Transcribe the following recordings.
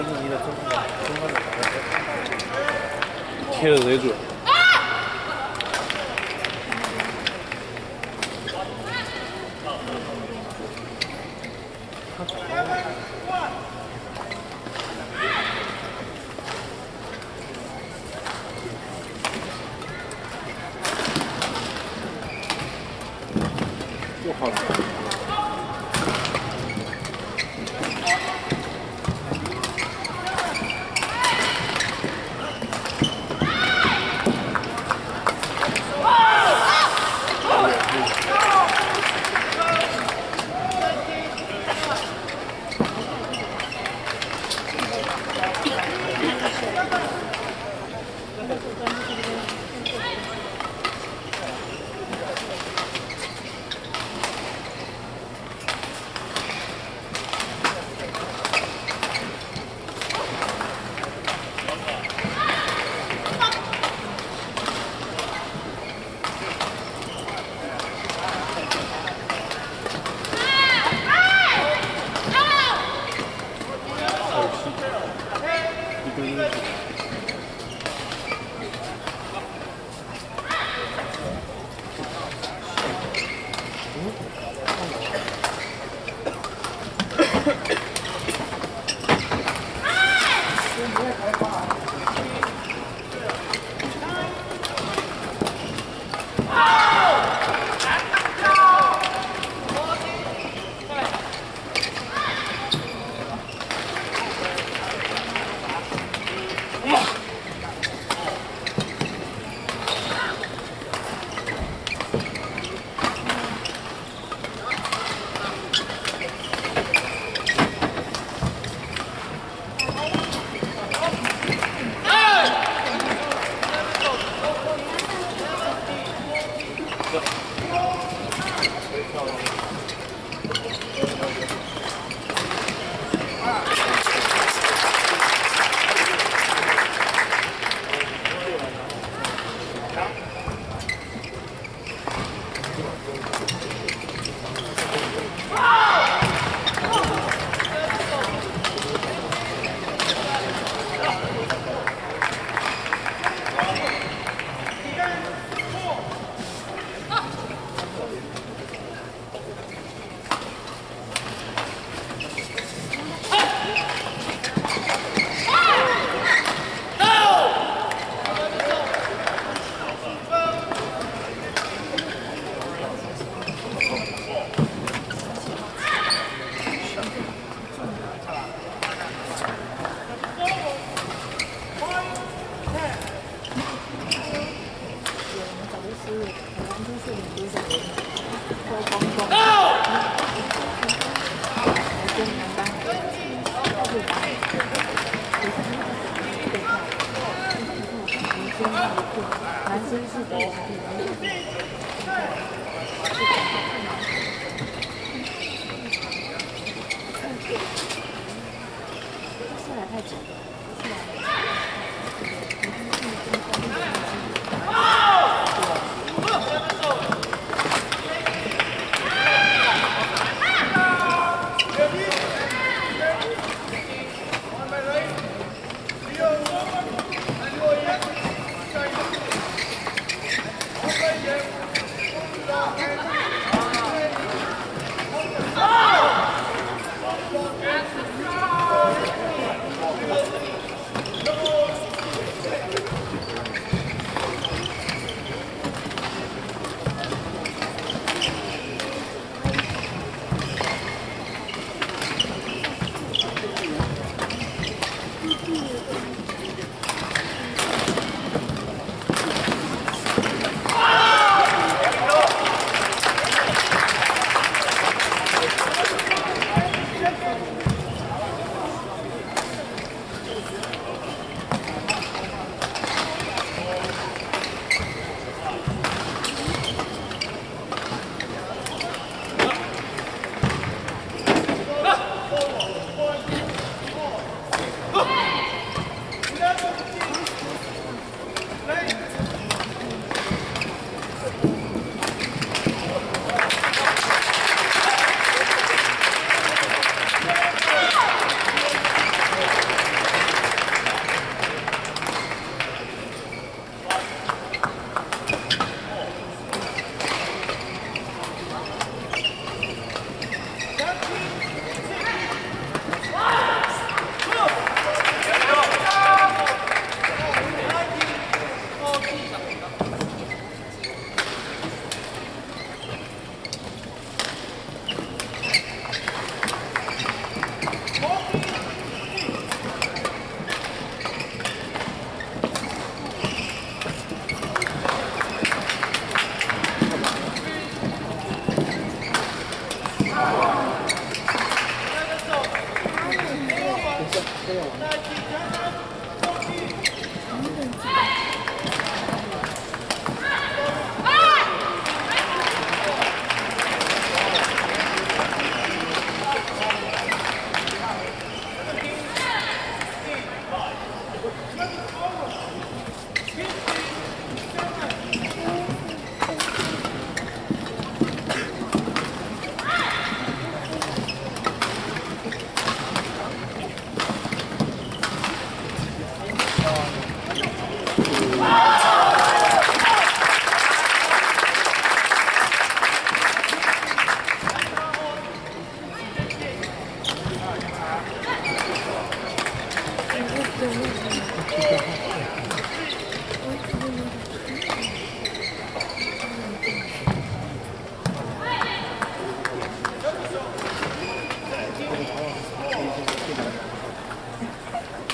이거 이거 좀 정말 잘 해줘.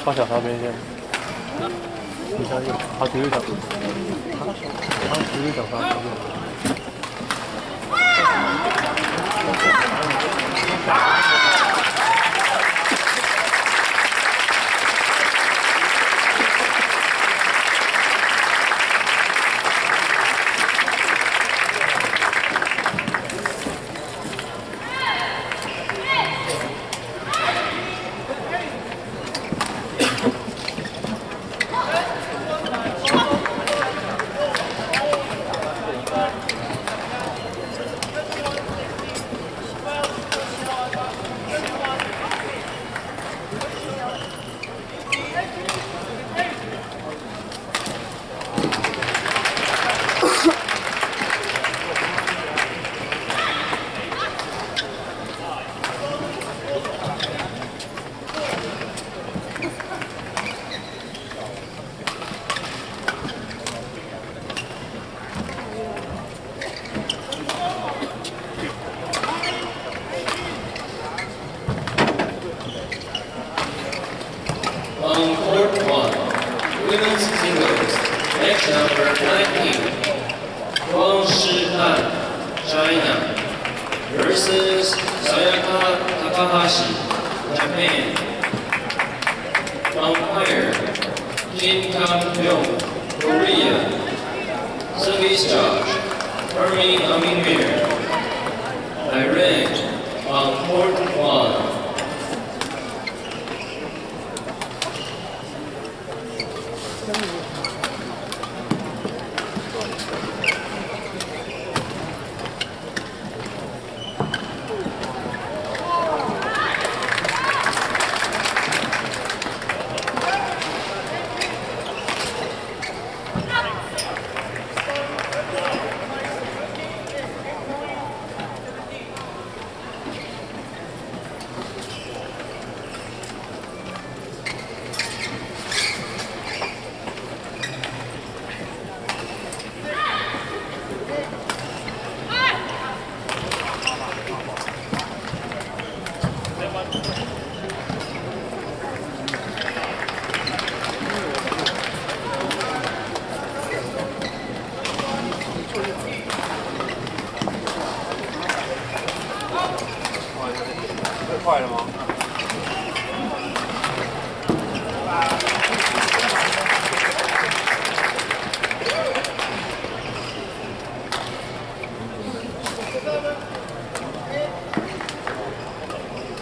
发小他边先。你相信？他绝对想。他绝对想发小边。啊啊啊啊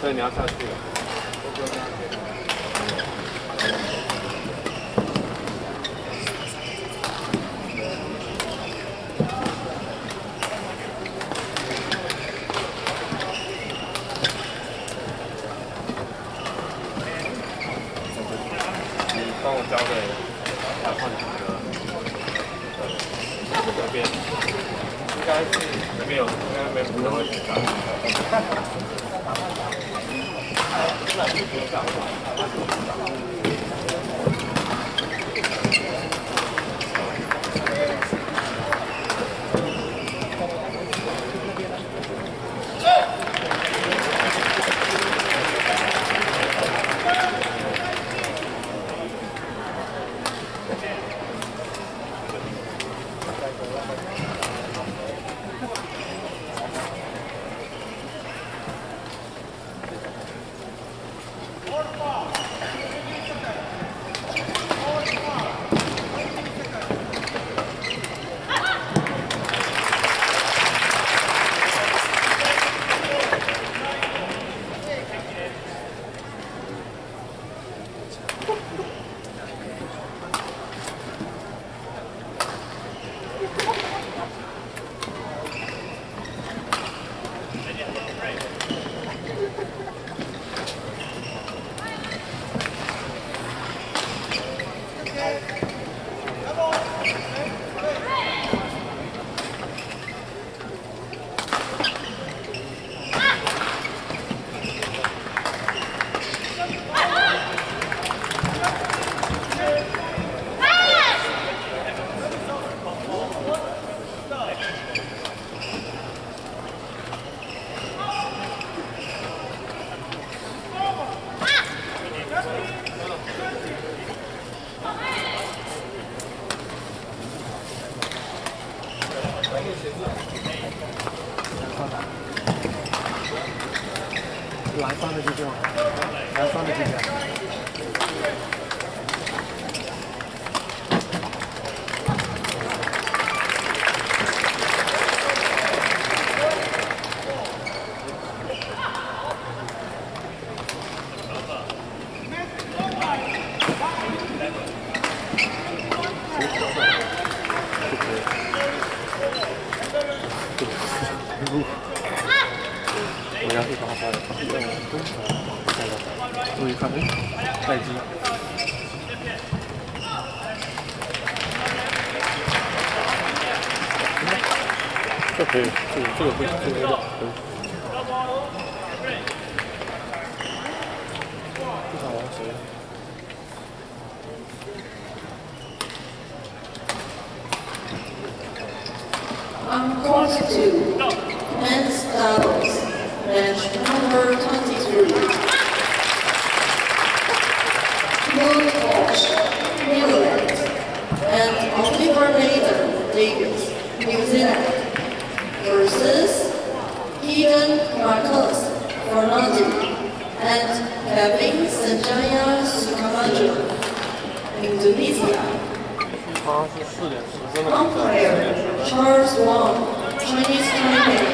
所以你要下去了。那就不要干了。这可以，这个这个不这个有点可以。不想玩谁？ On court two, men's doubles, match number twenty-three. Luke Walsh, Newland, and Oliver Nathan Davis, New Zealand, Versus Ian markers for London, and Kevin Sanjaya Sukamuljo, Indonesia. Umpire Charles Wong, Chinese Taipei.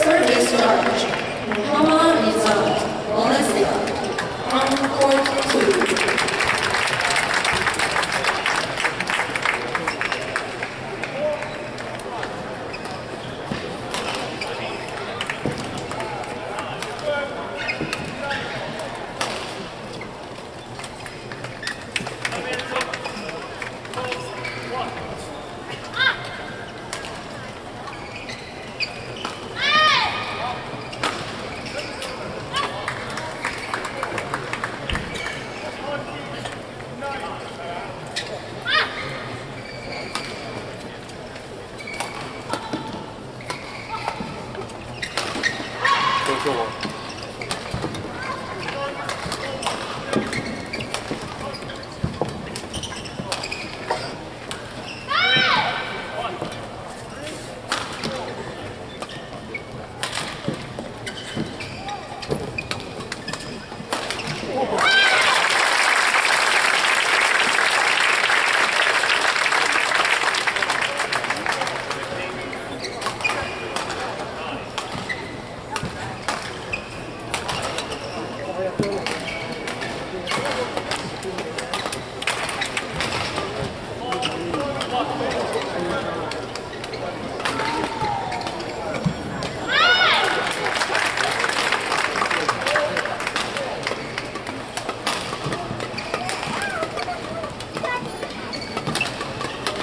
Service Judge Muhammad Izzat, Malaysia. On Court 2.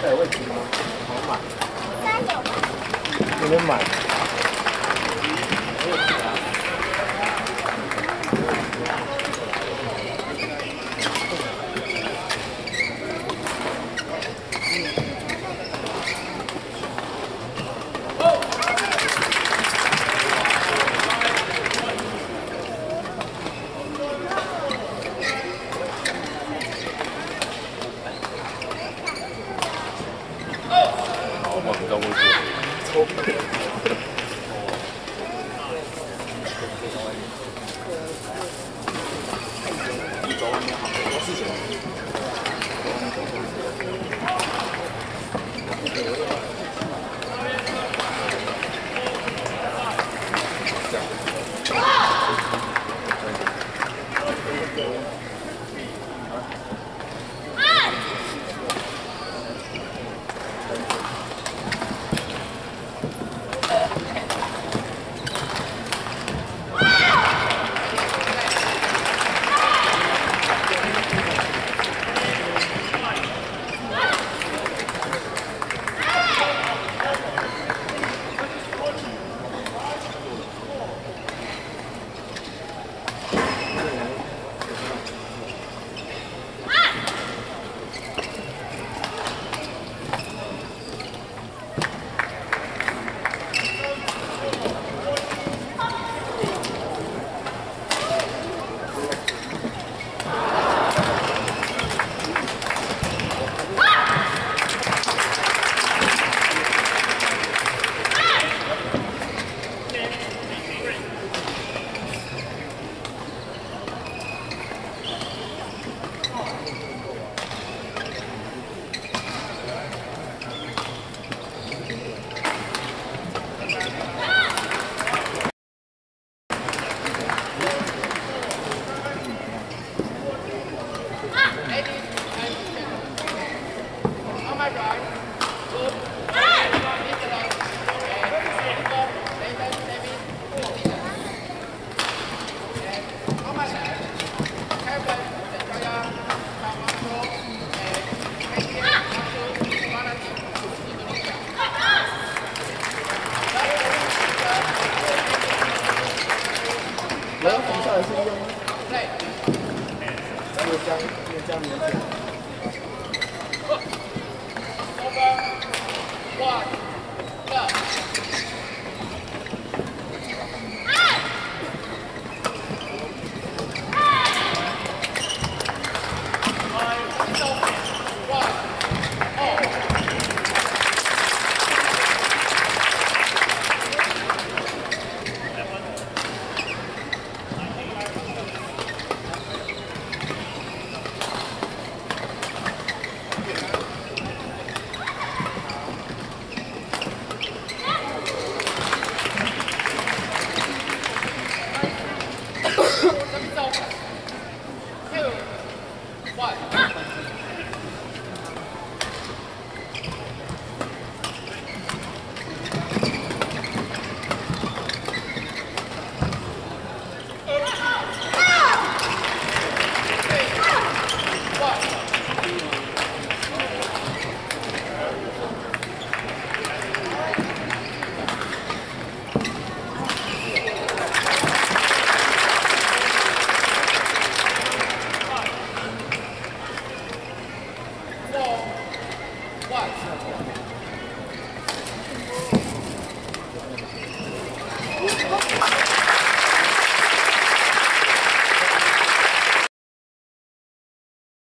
在位置吗？好买。三九。有点买。